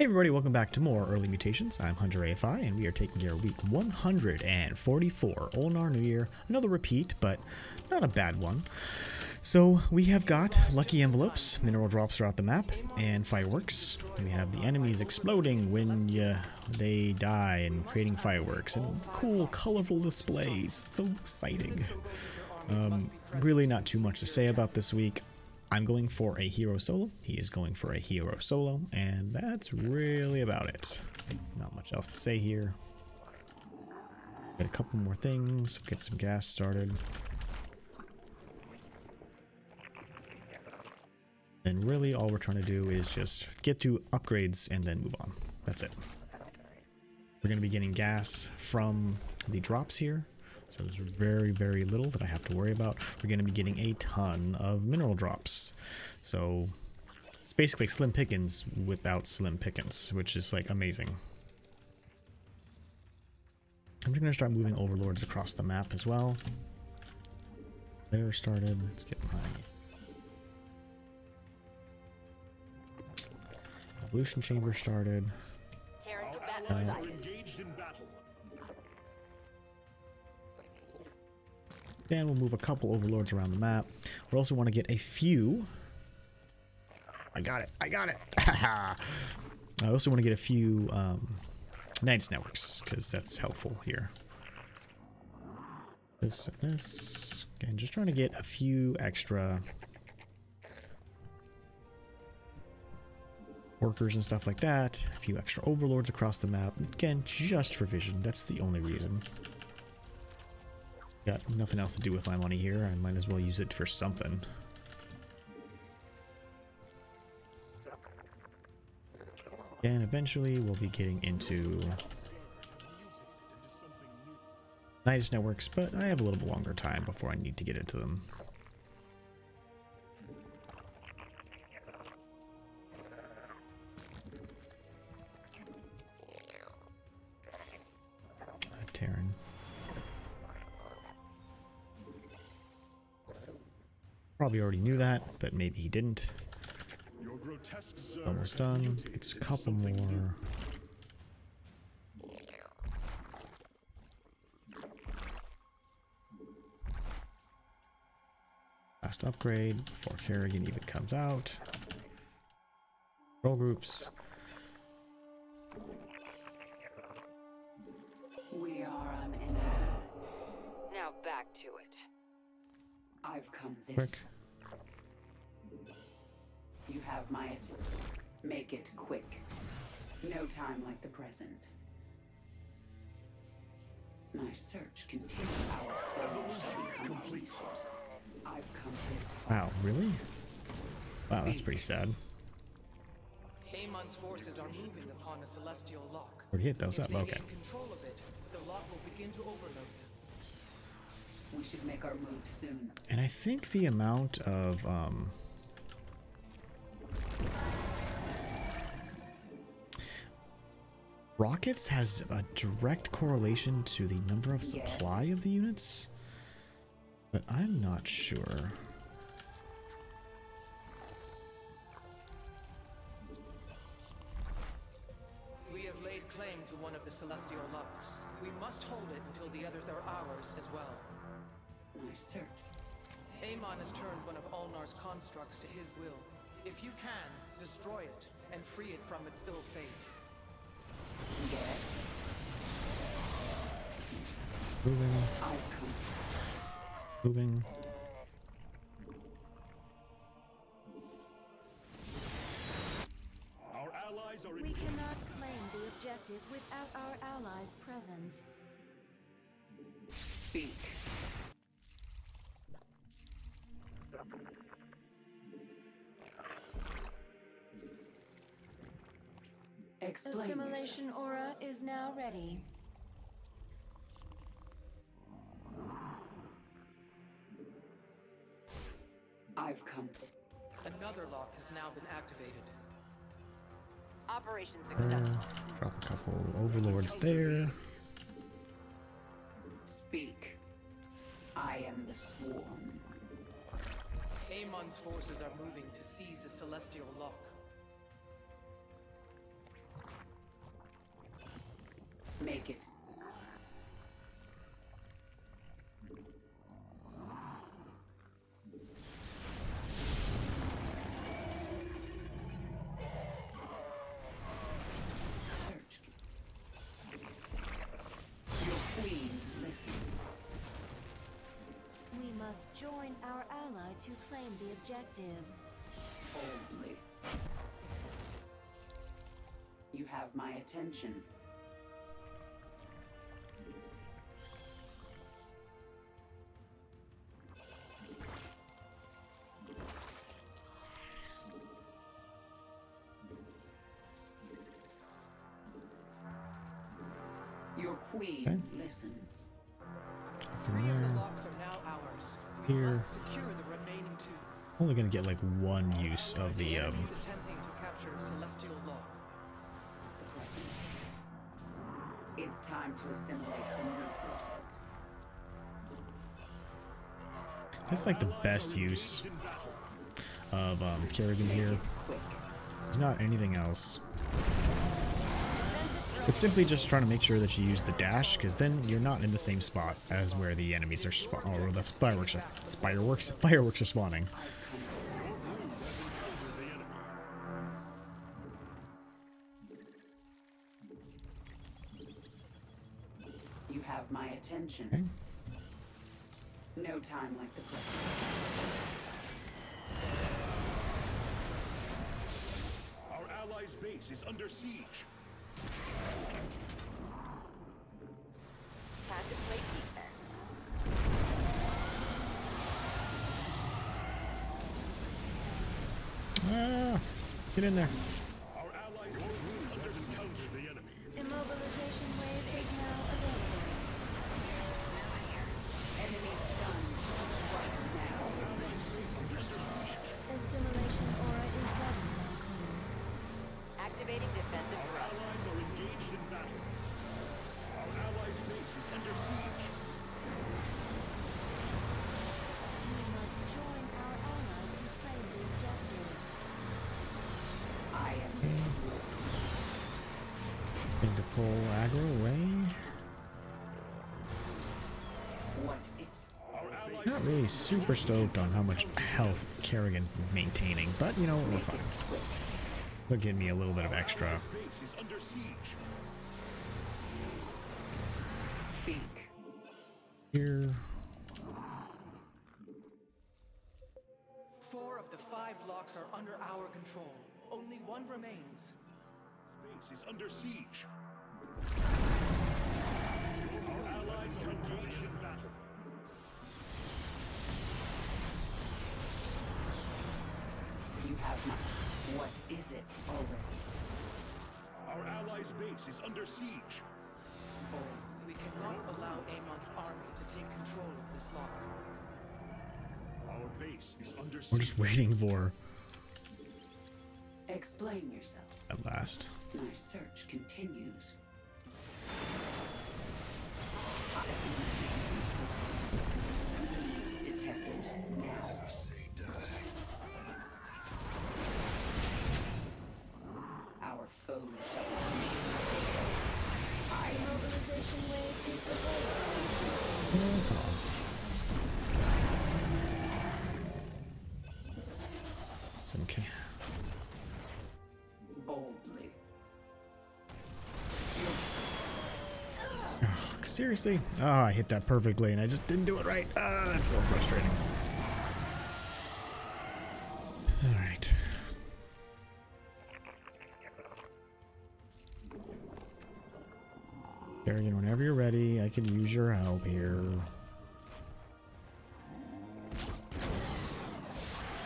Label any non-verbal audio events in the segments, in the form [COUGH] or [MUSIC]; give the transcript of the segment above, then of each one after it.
Hey everybody, welcome back to more Early Mutations. I'm Hunter AFI, and we are taking care of week 144, Ulnar New Year. Another repeat, but not a bad one. So we have got lucky envelopes, mineral drops throughout the map, and fireworks. We have the enemies exploding when you, they die and creating fireworks, and cool, colorful displays. So exciting. Um, really not too much to say about this week. I'm going for a hero solo. He is going for a hero solo, and that's really about it. Not much else to say here. Get a couple more things, get some gas started. And really all we're trying to do is just get to upgrades and then move on. That's it. We're going to be getting gas from the drops here. So there's very, very little that I have to worry about. We're going to be getting a ton of mineral drops. So it's basically Slim Pickings without Slim Pickings, which is like amazing. I'm just going to start moving overlords across the map as well. There started. Let's get my evolution chamber started. Uh, We'll move a couple overlords around the map. We also want to get a few. I got it. I got it. [LAUGHS] I also want to get a few um, Nydus networks because that's helpful here. This and this. Again, just trying to get a few extra workers and stuff like that. A few extra overlords across the map. Again, just for vision. That's the only reason. Got nothing else to do with my money here. I might as well use it for something. And eventually we'll be getting into Nydus networks, but I have a little bit longer time before I need to get into them. Ah, Terran. Probably already knew that, but maybe he didn't. Almost done. It's a couple more. Last upgrade before Kerrigan even comes out. Roll groups. We are on enemy. Now back to it. I've come this Quick. You have my attention. Make it quick. No time like the present. My search continues. Our foes shall become resources. I've come this far. Wow, really? Wow, that's pretty sad. Amon's forces are moving upon a celestial lock. Already hit those If up, they okay. control of it, the lock will begin to overload. We should make our move soon. And I think the amount of um, rockets has a direct correlation to the number of Yes. supply of the units, but I'm not sure. We have laid claim to one of the celestial locks. We must hold it until the others are ours as well. My search. Amon has turned one of Ulnar's constructs to his will. If you can, destroy it and free it from its ill fate. Yes. Moving, moving. Our allies are in We cannot claim the objective without our allies' presence. Speak. Explain yourself. Assimilation aura is now ready. I've come. Another lock has now been activated. Operation There, uh, successful. drop a couple overlords there. Speak. I am the swarm. Amon's forces are moving to seize the celestial lock. Make it. Search. Your queen listens. We must join our ally to claim the objective. boldly. You have my attention. Your queen Okay. listens. Three of the there, locks are now ours. We Here. Only gonna get like one use of the um. Enemy is attempting to capture Celestial Lock. It's time to assimilate some resources. That's like the best use of um, Kerrigan here. There's not anything else. It's simply just trying to make sure that you use the dash, because then you're not in the same spot as where the enemies are or the fireworks are fireworks [LAUGHS] fireworks are spawning. Have my attention. Okay. No time like the present. Our allies' base is under siege. Time to play defense. Ah, get in there. Need to pull aggro away. Not really super stoked on how much health Kerrigan maintaining, but you know we're fine. They'll give me a little bit of extra. Here, Four of the five locks are under our control. Only one remains. Base is under siege. Our allies are engaged in battle. You have my. What is it already? Our allies' base is under siege. We cannot allow Amon's army to take control of this lock. Our base is under siege. we're just waiting for Explain yourself. at last. My search continues. Detectors now. Our foes shall I am Immobilization wave is available. It's okay. Seriously? Ah, I hit that perfectly and I just didn't do it right. Ah, that's so frustrating. Alright. Kerrigan, whenever you're ready, I can use your help here.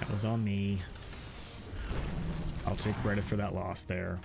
That was on me. I'll take credit for that loss there.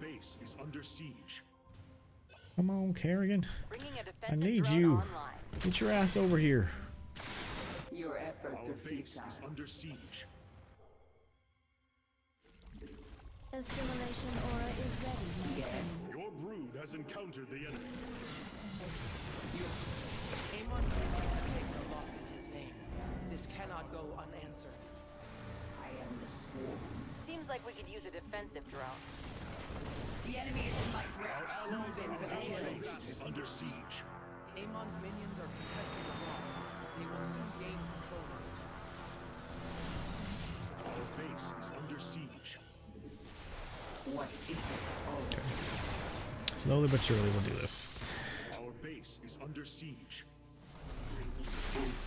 base is under siege. Come on, Kerrigan. I need you. Online. Get your ass over here. Your efforts Our are base is under siege. Assimilation aura is ready. Yes. Your brood has encountered the enemy. Amon's efforts to take the lot in his name. This cannot go unanswered. I am the swarm. Seems like we could use a defensive drone. The enemy is in my grip. Allies' Allied base is under siege. Amon's minions are contesting the rock. They will soon gain control of it. Our base is under siege. What is it? Oh, Slowly but surely we'll do this. Our base is under siege.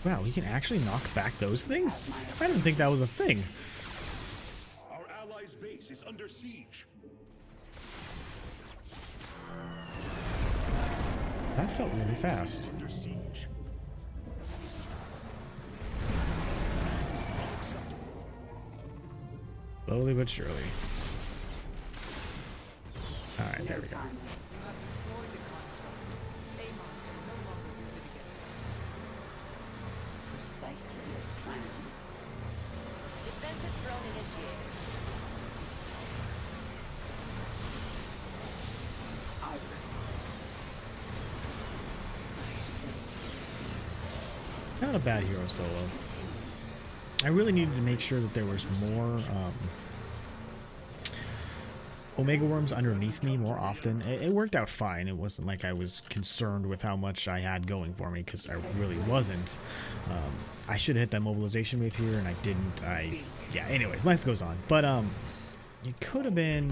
Wow, we can actually knock back those things? I didn't think that was a thing. Our allies' base is under siege. That felt really fast. Slowly but surely. Alright, there we go. time. You have destroyed the construct. Amon can no longer use it against us. Precisely as planned. Defensive drone initiated. Not a bad hero solo. I really needed to make sure that there was more um, Omega Worms underneath me more often. It, it worked out fine. It wasn't like I was concerned with how much I had going for me because I really wasn't. Um, I should have hit that mobilization wave here and I didn't. I yeah. Anyways, life goes on. But um, it could have been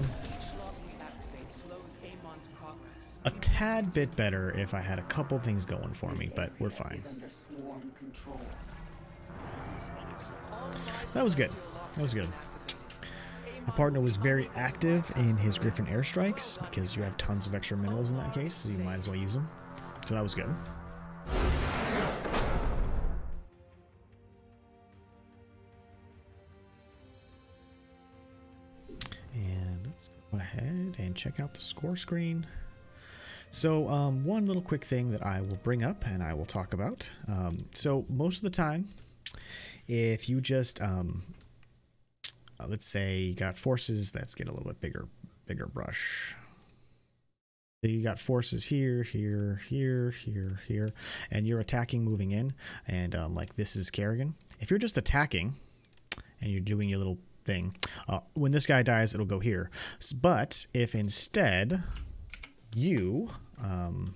a tad bit better if I had a couple things going for me. But we're fine. That was good. That was good. My partner was very active in his Griffin airstrikes because you have tons of extra minerals in that case, so you might as well use them. So that was good. And let's go ahead and check out the score screen. So, um, one little quick thing that I will bring up and I will talk about. Um, so, most of the time, if you just um, uh, let's say you got forces let's get a little bit bigger bigger brush. So you got forces here here here here here and you're attacking moving in and um, like this is kerrigan. If you're just attacking and you're doing your little thing uh, when this guy dies it'll go here. But if instead you um,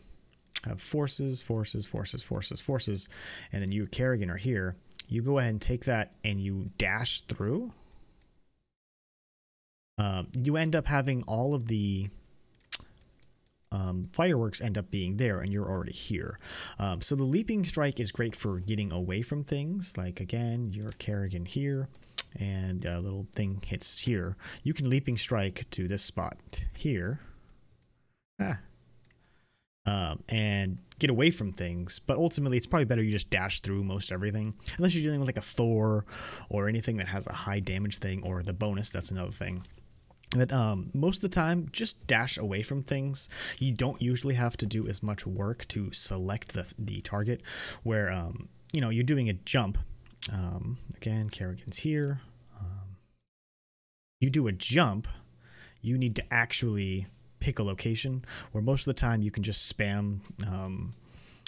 have forces, forces, forces, forces, forces, and then you, Kerrigan, are here. You go ahead and take that and you dash through. Um, you end up having all of the um, fireworks end up being there and you're already here. Um, so the leaping strike is great for getting away from things. Like again, you're Kerrigan here and a little thing hits here. You can leaping strike to this spot here. Ah, um, and get away from things. But ultimately, it's probably better you just dash through most everything, unless you're dealing with like a Thor or anything that has a high damage thing or the bonus. That's another thing. But um, most of the time, just dash away from things. You don't usually have to do as much work to select the the target. Where um, you know you're doing a jump. Um, again, Kerrigan's here. Um, you do a jump. You need to actually pick a location where most of the time you can just spam um,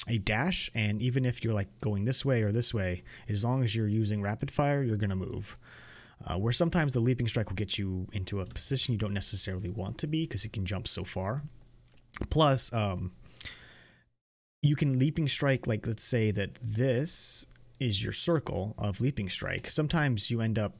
a dash. And even if you're like going this way or this way as long as you're using rapid fire you're going to move. Uh, where sometimes the leaping strike will get you into a position you don't necessarily want to be because you can jump so far. Plus um, you can leaping strike like let's say that this is your circle of leaping strike. Sometimes you end up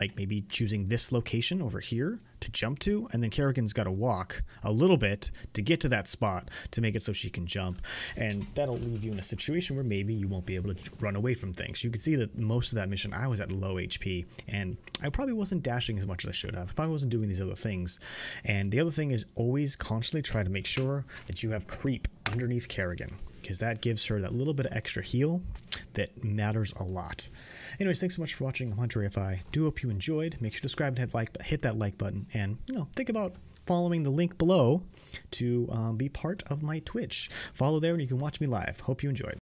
like maybe choosing this location over here to jump to, and then Kerrigan's got to walk a little bit to get to that spot to make it so she can jump, and that'll leave you in a situation where maybe you won't be able to run away from things. You can see that most of that mission I was at low HP, and I probably wasn't dashing as much as I should have. I probably wasn't doing these other things, and the other thing is always constantly try to make sure that you have creep underneath Kerrigan because that gives her that little bit of extra heal that matters a lot. Anyways, thanks so much for watching. Hunter AFI. Do hope you enjoyed. Make sure to subscribe and hit like, hit that like button, and you know, think about following the link below to um, be part of my Twitch. Follow there, and you can watch me live. Hope you enjoyed.